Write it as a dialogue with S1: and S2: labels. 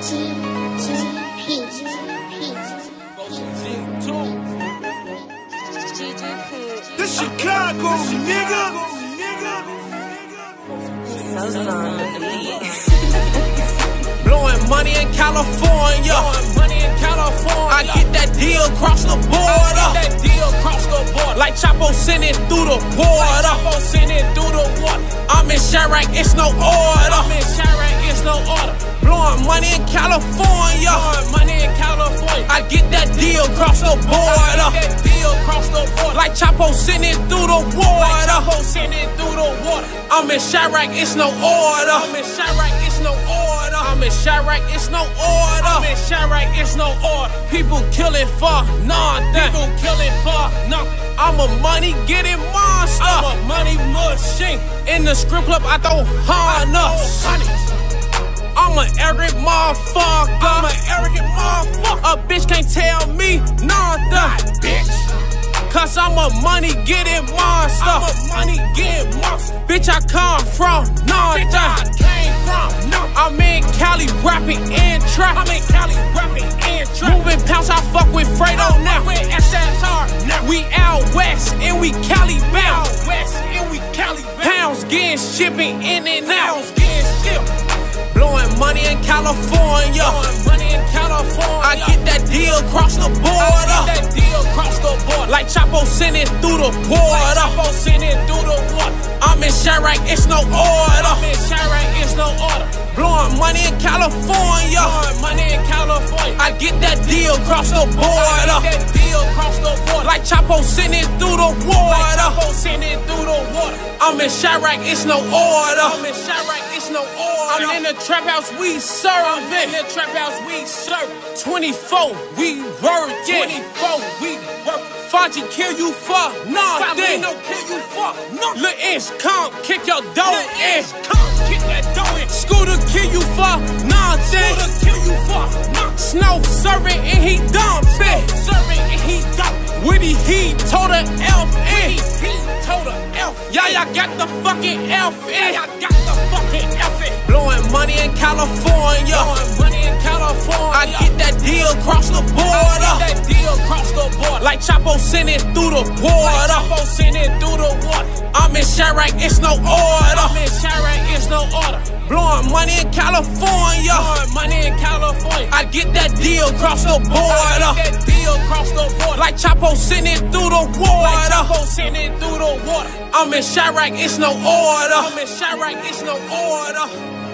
S1: This Chicago, nigga.
S2: Blowing money in California. money in California. I get that deal across the border. that deal across the border. Like Chapo sending through the water. Chapo sending through the water. I'm in Chiraq, it's no order. I'm in Chiraq, California. Money in California. I get that deal across the border. deal across the border. Like Chapo sending through the water. Like Chapo sending through the water. I'm in Chiraq, it's no order. I'm in Chiraq, it's no order. I'm in Chiraq, it's no order. I'm in Chiraq, it's no order. People killing for nothing. People killing for nothing. I'm a money getting monster. I'm a money machine. In the script club, I throw harness. Arrogant motherfucker. I'm an arrogant motherfucker. A bitch can't tell me nothing. bitch. Cause I'm a money getting monster. I'm a money getting monster. Bitch, I come from nothing. Bitch, I came from nothing. I'm in Cali rapping and trap. I'm in Cali rapping and trap. Moving pounds, I fuck with Fredo now. With SSR now. We out west and we Cali bound. Out west and we Cali bound. Pounds getting shipping in and out. Pounds getting shipped. Blowing money in California. Money in California. I get that deal across the border. That deal across the border. Like Chapo sending through the water. Like Chapo sending through the water. I'm in Chiraq, it's no order. I'm in Chiraq, it's no order. Blowing money in California. Blowing money in California. I get that deal across the border. I get that deal across the border. Like Chapo sending through the water. Like Sending through the water. I'm in Chiraq, it's no order. I'm in Chiraq, it's no order. I'm in the trap house, we serve it. In the trap house, we serve 24, we work it. 24, we work Faji kill you for nothing. no kill you for nothing. Lil' Inch, come kick your door in. come kick that dough in. Scooter kill you for nothing. Scooter kill you for nothing. Snow serving and he dumping. Serving and he dumping. Woody he told her elf in. Y'all got the fucking elf in. Y'all got the fucking elf in. Blowing money in California. Blowing money in California. I get that deal across the border. I get that deal across the border. Like Chapo sending through the water. Like Chapo sending through the water. I'm in Chiraq, it's no order. I'm in Chiraq, it's no order. Blowing money in California. Blowing money in California. I get that deal across the border. I get that deal across the border. Like Chapo sending through the water. Like Chapo sending through. I'm in Chiraq, it's no order. I'm in Chiraq, it's no order.